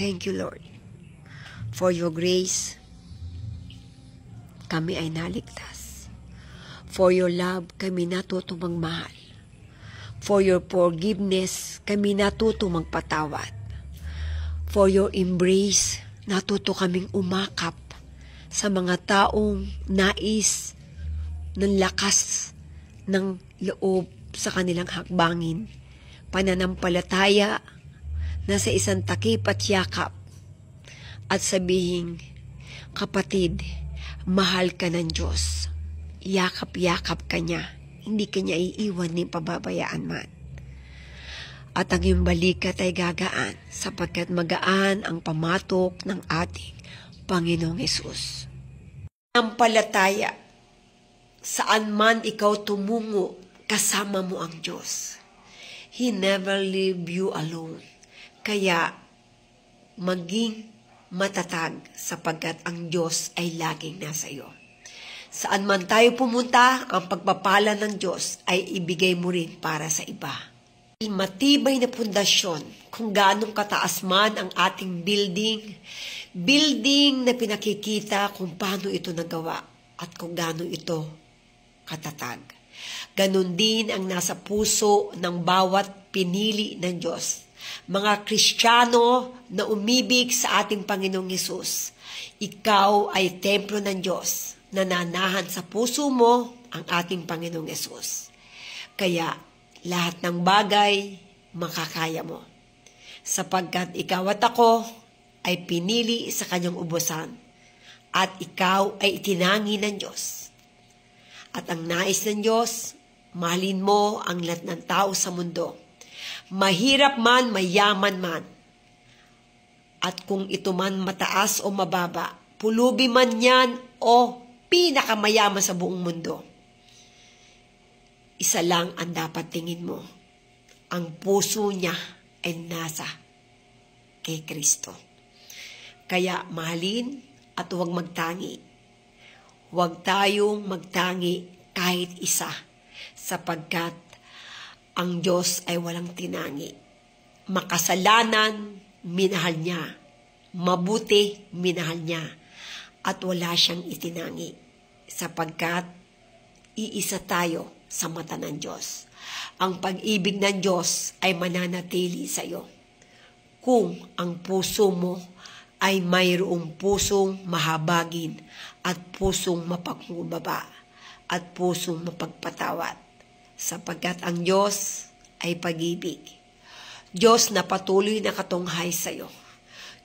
Thank you, Lord. For your grace, kami ay naligtas. For your love, kami natuto magmahal. For your forgiveness, kami natuto magpatawad. For your embrace, natuto kaming umakap sa mga taong nais ng lakas ng loob sa kanilang hakbangin. Pananampalataya na sa isang takip at yakap at sabihin, kapatid, mahal ka ng Diyos. Yakap-yakap ka niya. Hindi ka niya iiwan ni pababayaan man. At ang iyong balikat ay gagaan sapagkat magaan ang pamatok ng ating Panginoong Yesus. Ang palataya, saan man ikaw tumungo, kasama mo ang Diyos. He never leave you alone. Kaya maging matatag sapagkat ang Diyos ay laging nasa iyo. Saan man tayo pumunta, ang pagpapala ng Diyos ay ibigay mo rin para sa iba. Matibay na pundasyon kung gaano kataas man ang ating building, building na pinakikita kung paano ito nagawa at kung gaano ito katatag. Ganon din ang nasa puso ng bawat pinili ng Diyos. Mga Kristiyano na umibig sa ating Panginoong Yesus, ikaw ay templo ng Diyos nananahan sa puso mo ang ating Panginoong Yesus. Kaya lahat ng bagay makakaya mo. Sapagkat ikaw at ako ay pinili sa kanyang ubusan at ikaw ay itinangi ng Diyos. At ang nais ng Diyos, mahalin mo ang lahat ng tao sa mundo. Mahirap man, mayaman man. At kung ito man mataas o mababa, pulubi man yan o pinakamayaman sa buong mundo. Isa lang ang dapat tingin mo. Ang puso niya ay nasa kay Kristo. Kaya mahalin at huwag magtangi. Huwag tayong magtangi kahit isa sapagkat ang Diyos ay walang tinangi. Makasalanan, minahal niya. Mabuti, minahal niya at wala siyang itinangi sapagkat iisa tayo sa mata ng Diyos. Ang pag-ibig ng Diyos ay mananatili sa iyo. Kung ang puso mo ay mayroong pusong mahabagin at pusong mapagmubaba at pusong mapagpatawad sapagkat ang Diyos ay pag-ibig. Diyos na patuloy na katunghay sa iyo.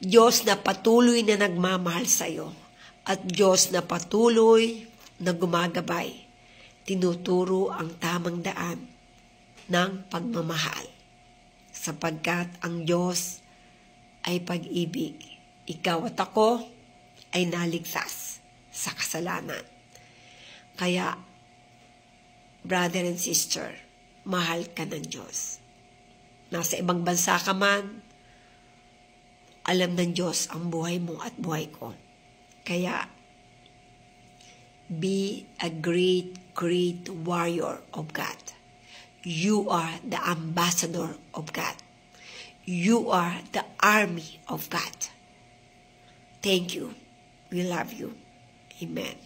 Diyos na patuloy na nagmamahal sa iyo at Diyos na patuloy na gumagabay, tinuturo ang tamang daan ng pagmamahal. Sapagkat ang Diyos ay pag-ibig. Ikaw at ako ay naligtas sa kasalanan. Kaya, brother and sister, mahal ka ng Diyos. Nasa ibang bansa ka man, alam ng Diyos ang buhay mo at buhay ko. Kaya, be a great, great warrior of God. You are the ambassador of God. You are the army of God. Thank you. We love you. Amen.